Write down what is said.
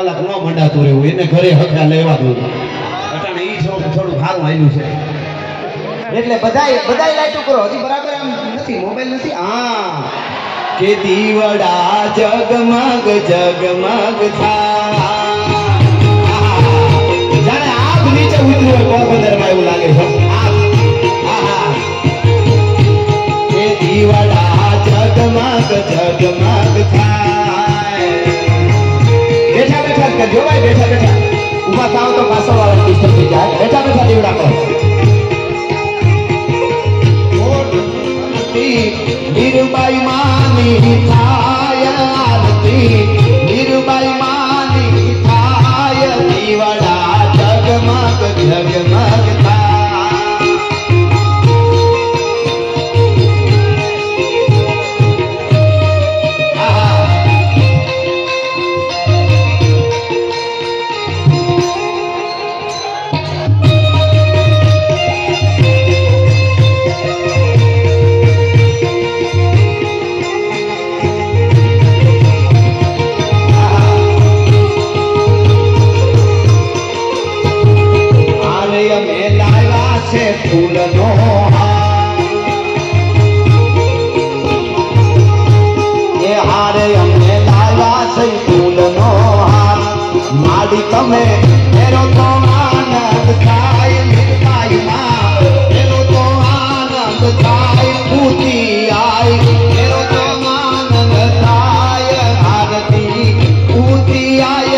કલાક ન મંડાતું રહેવું એને ઘરે હક્કા લેવા દઉં અટાણે ઈ થોડું થોડું સારું આવ્યું છે. એટલે બધાય બધાય લાઈટો કરો. હજી બરાબર આમ નથી મોબાઈલ નથી? હા. કે દીવડા જગમગ જગમગ થા. જાણે આગ નીચે ઉતર્યું હોય પોરબંદરમાં એવું લાગે છે. જો ભાઈ બેઠા બેઠા. ઊભા થાવ તો પાછો વાળા ડિસ્ટર્બ થઈ જાય. બેઠા બેઠા દીવડા કરો નિર્ભય માની થાય આરતી. નિર્ભય માની થાય દીવડા જગમગ જગમગ. me, pero toma nada, cae en mi, cae en.